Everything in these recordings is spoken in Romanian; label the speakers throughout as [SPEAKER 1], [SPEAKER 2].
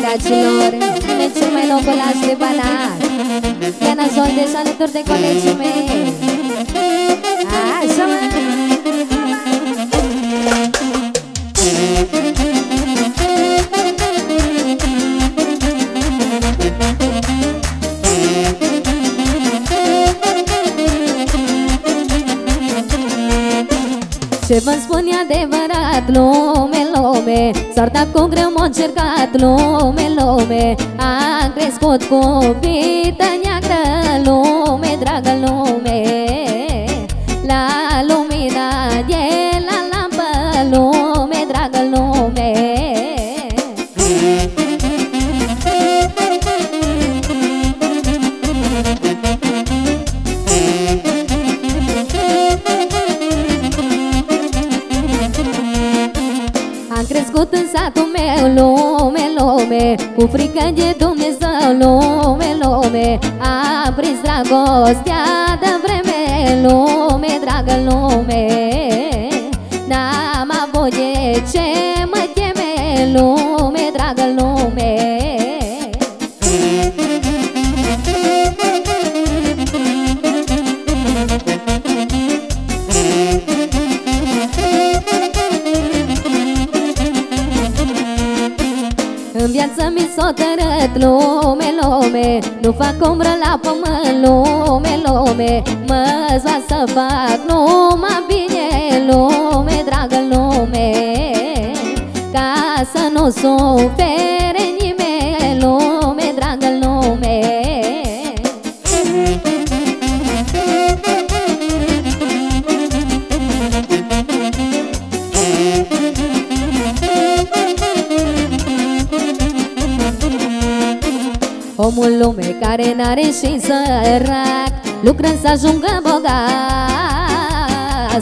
[SPEAKER 1] Dragilor, de cel mai nou colaj de banat Iana Zoldeș alături de colegii mei Așa mă! Ce vă spun e adevărat, lume, lume? S-ar dat cu greu m-a încercat, lume, lume. Am crescut cu vită neagră, lume, dragă lume. La Cu frică de Dumnezeu, lume, lume Am prins dragostea de vreme, lume, dragă lume. N-am avut de În viață mi s-o tărăt lume, lume. Nu fac umbră la pământ, lume, lume. Mă zva să fac numai bine, lume, dragă lume. Ca să nu sufere Omul lume care n-are și sărac Lucră să ajungă bogat.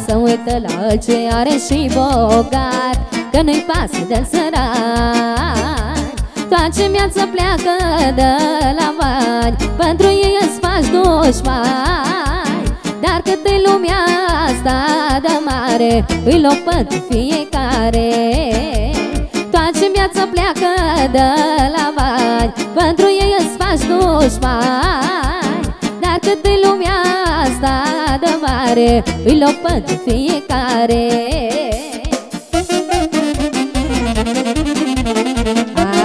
[SPEAKER 1] Să uită la ce are și bogat Că nu-i pasă de sărac. Toată viața pleacă de la bani Pentru ei îți faci dușmani. Dar cât e lumea asta de mare Îi loc pentru fiecare. Toată viața pleacă de la bani Pentru ei îți faci dușmani Dar cât e lumea asta de mare Îi loc pentru fiecare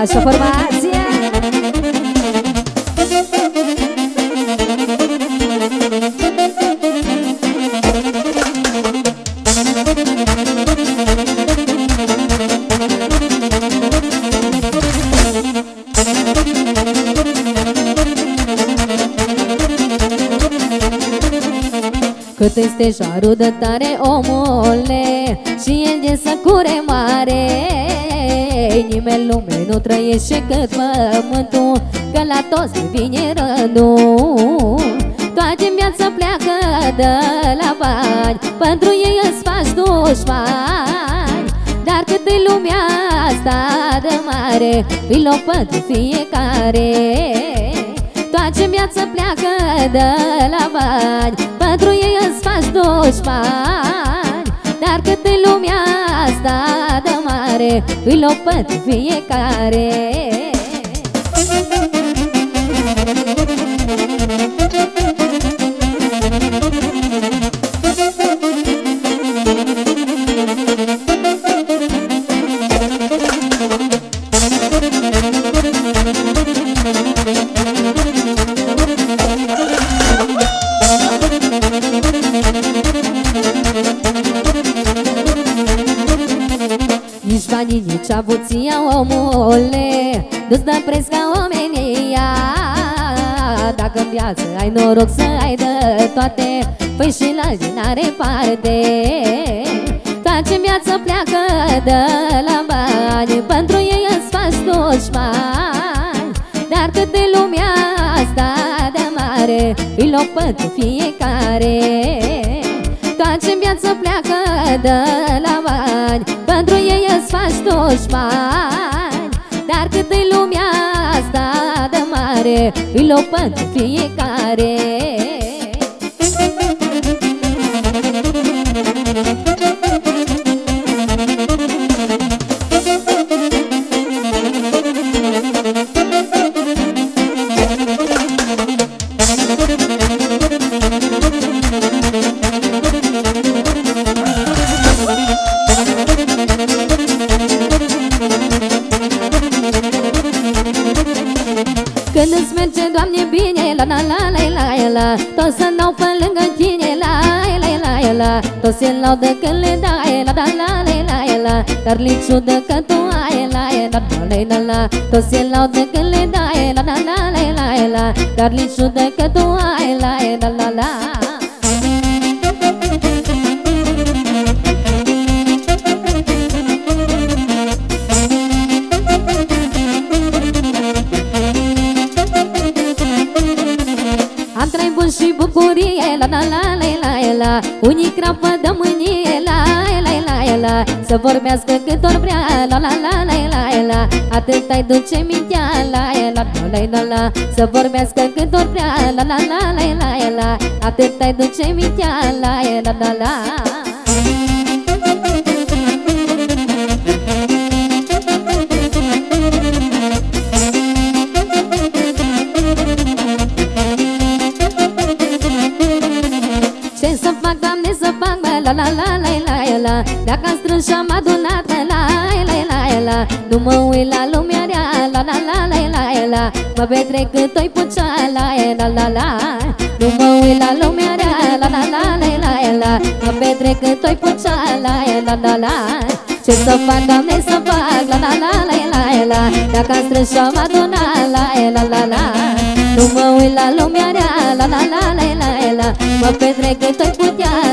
[SPEAKER 1] Așa formație Cât este jarul de tare, omule Și el de săcure mare Nimeni lume nu trăiește cât pământul Că la toți vine rândul. Toate viața pleacă de la bani Pentru ei îți faci dușmani. Dar cât e lumea asta de mare Îi loc pentru fiecare Toată viața pleacă de la bani. Pentru ei îți faci dușmani Dar cât e lumea asta de mare Îi loc pentru fiecare Nici banii, nici avuția, omule Nu-ți dă preț ca omenia. Dacă în viață ai noroc să ai de toate Păi și la zi n-are parte Toată viața pleacă de la bani Pentru ei îți faci dușmani Dar cât de lumea asta de mare Îi loc pentru fiecare. Toată viața pleacă de la bani Pentru ei îți faci dușmani Dar cât e lumea asta de mare Îi loc pentru fiecare Când îți merge, Doamne, bine La la la la la la Toți să n-au pe lângă tine La la la la Toți se laudă că le dai La la la la la la Dar li ciudă că tu ai La la la la la Toți se laudă că le dai La la la la la la Dar li ciudă că tu ai La la la la La la la la la la Unii crapă de mânie La la la la Să vorbească cât ori vrea La la la la la la Atât ai duce mintea La la la la la Să vorbească cât ori vrea La la la la la la Atât ai duce mintea La la la la la la la la la la Dacă am strâns și am adunat la la la la Nu mă uit la lumea rea la la la la la la Mă petrec cât o-i pucea la la la la Nu mă uit la lumea rea la la la la la la Mă petrec cât o-i pucea la la la la ce să fac, Doamne, să fac La la la la la la Dacă am strâns și am adunat La la la la Nu mă uit la lumea rea La la la la la la Mă petrec cât o-i putea La